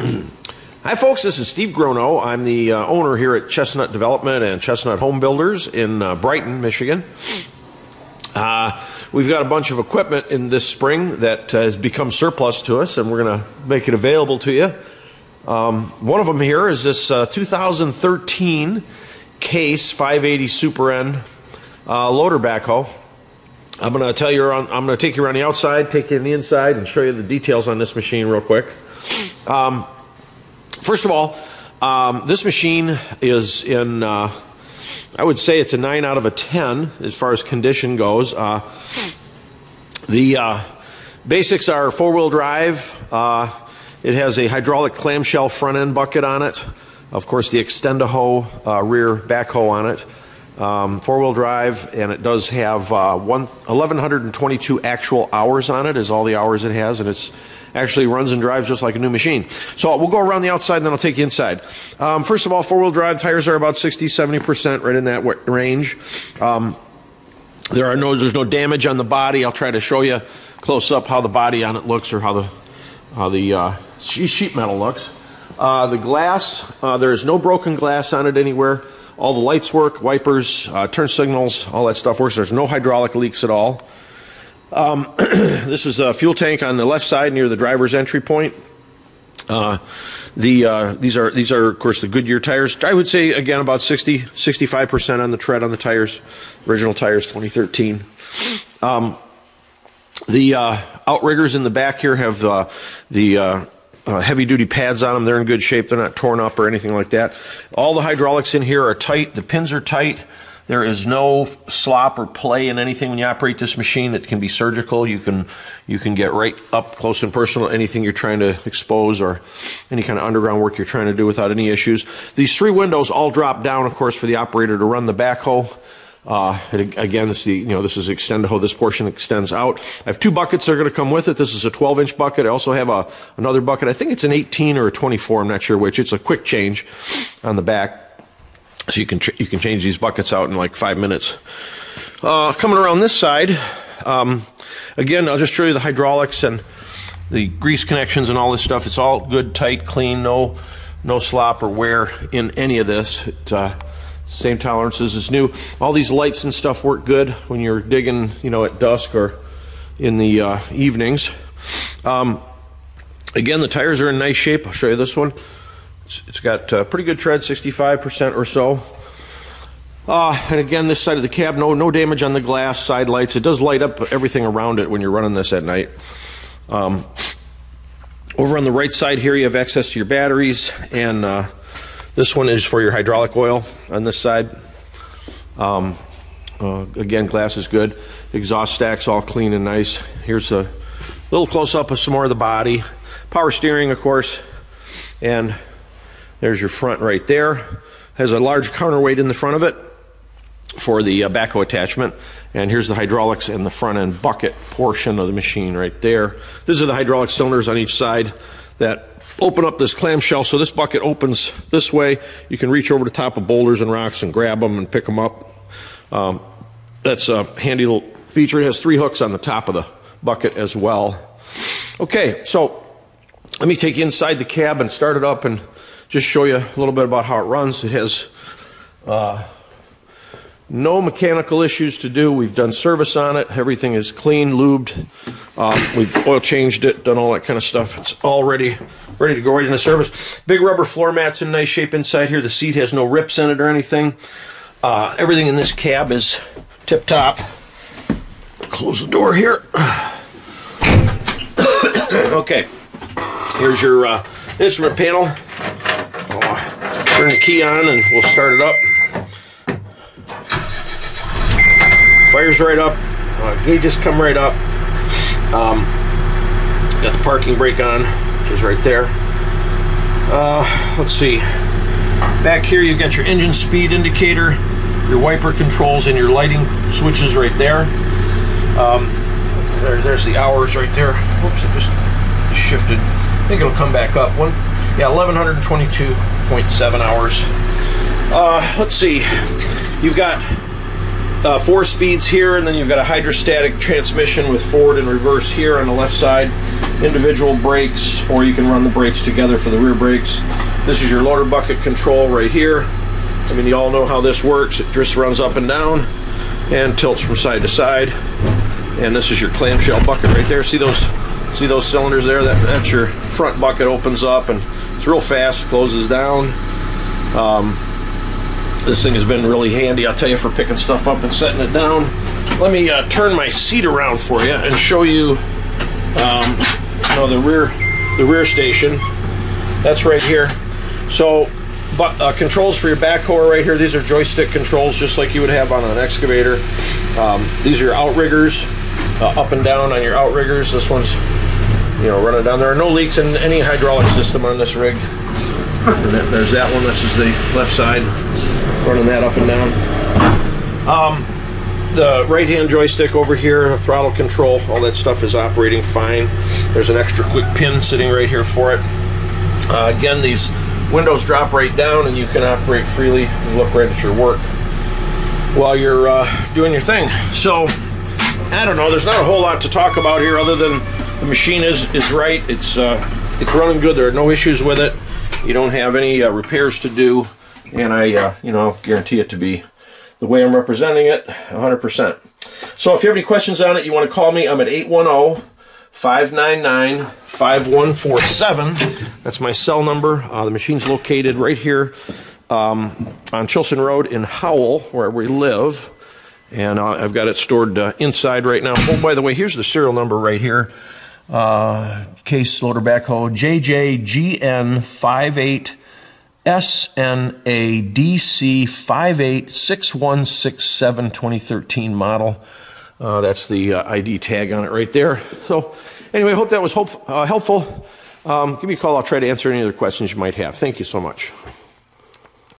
Hi, folks. This is Steve Grono. I'm the uh, owner here at Chestnut Development and Chestnut Home Builders in uh, Brighton, Michigan. Uh, we've got a bunch of equipment in this spring that has become surplus to us, and we're going to make it available to you. Um, one of them here is this uh, 2013 Case 580 Super N uh, loader backhoe. I'm going to tell you. I'm going to take you around the outside, take you in the inside, and show you the details on this machine real quick. Um, First of all, um, this machine is in, uh, I would say it's a 9 out of a 10 as far as condition goes. Uh, the uh, basics are four wheel drive. Uh, it has a hydraulic clamshell front end bucket on it. Of course, the Extendahoe uh, rear backhoe on it. Um, four wheel drive, and it does have uh, one, 1,122 actual hours on it, is all the hours it has, and it's actually runs and drives just like a new machine. So we'll go around the outside and then I'll take you inside. Um, first of all, four wheel drive tires are about 60, 70%, right in that range. Um, there are no, there's no damage on the body. I'll try to show you close up how the body on it looks or how the, how the uh, sheet metal looks. Uh, the glass, uh, there is no broken glass on it anywhere. All the lights work, wipers, uh, turn signals, all that stuff works. There's no hydraulic leaks at all. Um, this is a fuel tank on the left side near the driver's entry point. Uh, the uh, these are these are of course the Goodyear tires. I would say again about 60 65 percent on the tread on the tires. Original tires 2013. Um, the uh, outriggers in the back here have uh, the uh, heavy duty pads on them. They're in good shape. They're not torn up or anything like that. All the hydraulics in here are tight. The pins are tight. There is no slop or play in anything when you operate this machine. It can be surgical. You can you can get right up close and personal anything you're trying to expose or any kind of underground work you're trying to do without any issues. These three windows all drop down, of course, for the operator to run the backhoe. Uh, again, this the you know this is Extendahoe. This portion extends out. I have two buckets that are going to come with it. This is a 12 inch bucket. I also have a another bucket. I think it's an 18 or a 24. I'm not sure which. It's a quick change on the back. So you can you can change these buckets out in like five minutes. Uh, coming around this side, um, again, I'll just show you the hydraulics and the grease connections and all this stuff. It's all good, tight, clean, no no slop or wear in any of this. It, uh, same tolerances as new. All these lights and stuff work good when you're digging, you know, at dusk or in the uh, evenings. Um, again, the tires are in nice shape. I'll show you this one. It's, it's got uh, pretty good tread, 65% or so. Uh, and again, this side of the cab, no, no damage on the glass, side lights. It does light up everything around it when you're running this at night. Um, over on the right side here, you have access to your batteries, and uh, this one is for your hydraulic oil on this side. Um, uh, again, glass is good. Exhaust stacks all clean and nice. Here's a little close up of some more of the body. Power steering, of course, and there's your front right there. Has a large counterweight in the front of it for the uh, backhoe attachment. And here's the hydraulics and the front end bucket portion of the machine right there. These are the hydraulic cylinders on each side that open up this clamshell. So this bucket opens this way. You can reach over the top of boulders and rocks and grab them and pick them up. Um, that's a handy little feature. It has three hooks on the top of the bucket as well. Okay, so let me take you inside the cab and start it up and just show you a little bit about how it runs. It has uh, no mechanical issues to do. We've done service on it. Everything is clean, lubed. Uh, we've oil changed it, done all that kind of stuff. It's all ready, ready to go right into service. Big rubber floor mats in nice shape inside here. The seat has no rips in it or anything. Uh, everything in this cab is tip top. Close the door here. okay, here's your uh, instrument panel. Turn the key on and we'll start it up. Fires right up. Uh, gauges come right up. Um, got the parking brake on, which is right there. Uh, let's see. Back here you've got your engine speed indicator, your wiper controls, and your lighting switches right there. Um, there there's the hours right there. Whoops, it just shifted. I think it'll come back up. One, yeah, 1122.7 hours. Uh, let's see. You've got uh, four speeds here, and then you've got a hydrostatic transmission with forward and reverse here on the left side. Individual brakes, or you can run the brakes together for the rear brakes. This is your loader bucket control right here. I mean, you all know how this works. It just runs up and down and tilts from side to side. And this is your clamshell bucket right there. See those see those cylinders there? That, that's your front bucket opens up and it's real fast, closes down. Um, this thing has been really handy, I'll tell you, for picking stuff up and setting it down. Let me uh, turn my seat around for you and show you, um, you know, the rear, the rear station. That's right here. So, but uh, controls for your backhoe right here. These are joystick controls, just like you would have on an excavator. Um, these are your outriggers, uh, up and down on your outriggers. This one's, you know, running down. There are no leaks in any hydraulic system on this rig. And there's that one. This is the left side running that up and down. Um, the right-hand joystick over here, throttle control, all that stuff is operating fine. There's an extra quick pin sitting right here for it. Uh, again, these windows drop right down and you can operate freely and look right at your work while you're uh, doing your thing. So, I don't know, there's not a whole lot to talk about here other than the machine is, is right. It's, uh, it's running good. There are no issues with it. You don't have any uh, repairs to do and I, uh, you know, guarantee it to be the way I'm representing it, 100%. So if you have any questions on it, you want to call me. I'm at 810-599-5147. That's my cell number. Uh, the machine's located right here um, on Chilson Road in Howell, where we live. And uh, I've got it stored uh, inside right now. Oh, by the way, here's the serial number right here. Uh, case loader backhoe JJGN58 SNADC 586167 2013 model. Uh, that's the uh, ID tag on it right there. So, anyway, I hope that was hope, uh, helpful. Um, give me a call. I'll try to answer any other questions you might have. Thank you so much.